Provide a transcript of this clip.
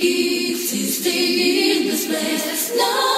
Easy stay in this place. No.